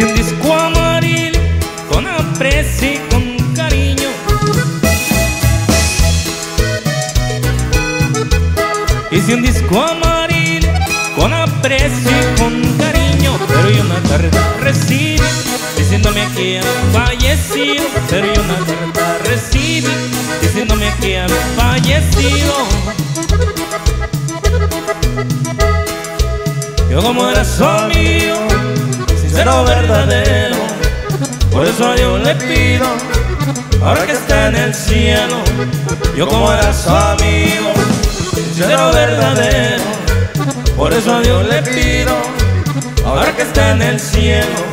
Hice un disco amarillo con aprecio y con cariño. Hice un disco amarillo con aprecio y con cariño, pero yo una carta recibí diciéndome que había fallecido, pero yo una carta recibí diciéndome que había fallecido. Yo como era su amigo, sincero, verdadero, por eso a Dios le pido, ahora que está en el cielo, yo como era su amigo, sincero, verdadero, por eso a Dios le pido, ahora que está en el cielo,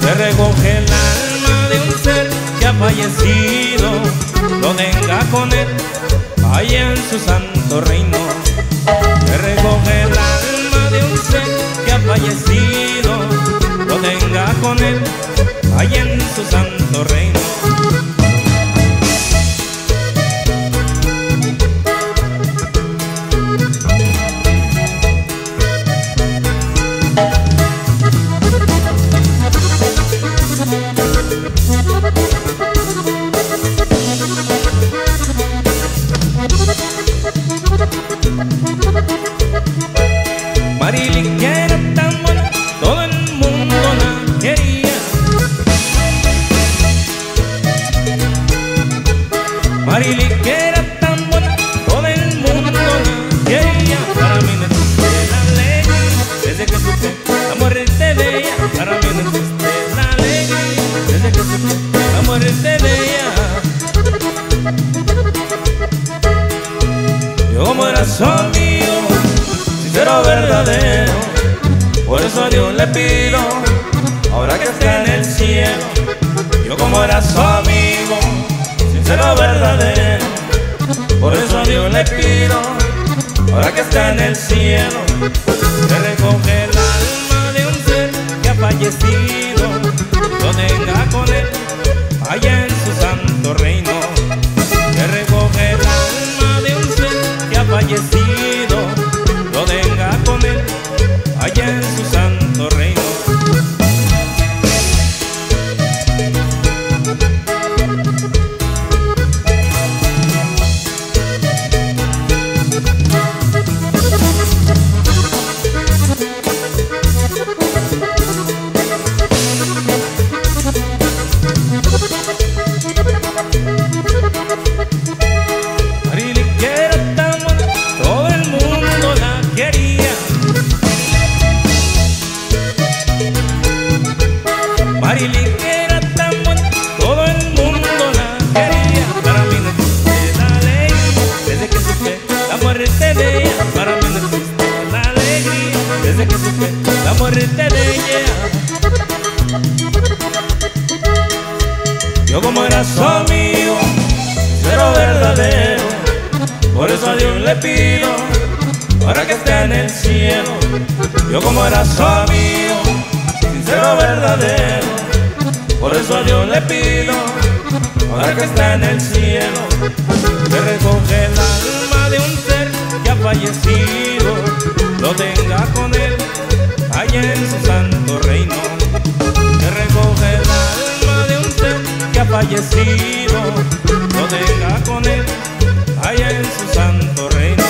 que recoge el alma de un ser que ha fallecido, lo tenga con él, vaya en su santo reino, con él, vaya en su santo reino. Marily que era tan buena, todo el mundo la quería. Para mí no existe la alegría, desde que supe la muerte de ella. Para mí no existe la alegría, desde que supe la muerte de ella. Yo como era su amigo, sincero, verdadero, por eso a Dios le pido, ahora que está en el cielo, yo como era su amigo, sincero, verdadero, por eso a Dios le pido, ahora que está en el cielo, que recoge el alma de un ser que ha fallecido, lo tenga con él, Yo como era su amigo, pero verdadero, por eso a Dios le pido, para que esté en el cielo. Yo como era su amigo, sincero, verdadero, por eso a Dios le pido, para que esté en el cielo, que recoge el alma de un ser que ha fallecido, lo tenga con él, allá en su santo reino, que recoge el alma fallecido, lo tenga con él, allá en su santo reino.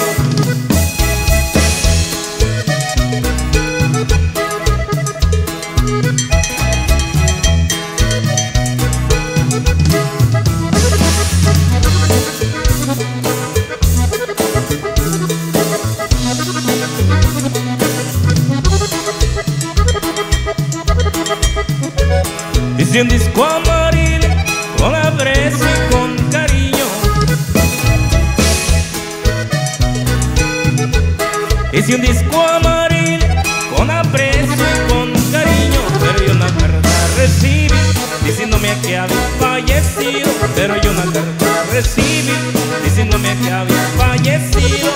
Hice un amarillo con aprecio con cariño. Hice un disco amarillo con aprecio y con cariño, pero yo una carta recibí diciéndome que había fallecido, pero yo una carta recibí diciéndome que había fallecido.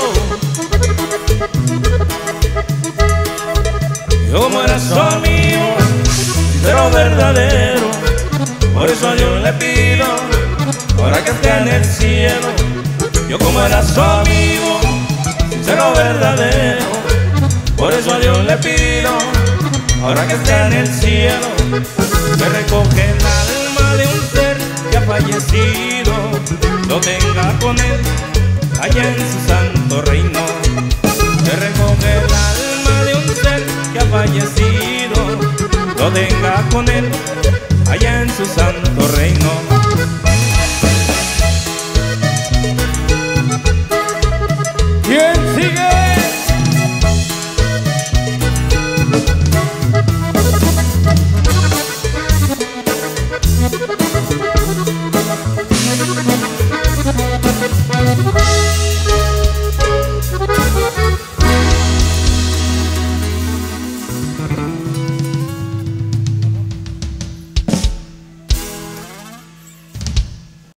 Yo era su amigo, pero verdadero, le pido, ahora que está en el cielo. Yo como era su amigo, sincero verdadero, por eso a Dios le pido, ahora que está en el cielo, que recoge el alma de un ser que ha fallecido, lo tenga con él allá en su santo reino, que recoge el alma de un ser que ha fallecido, lo tenga con él allá en su santo reino.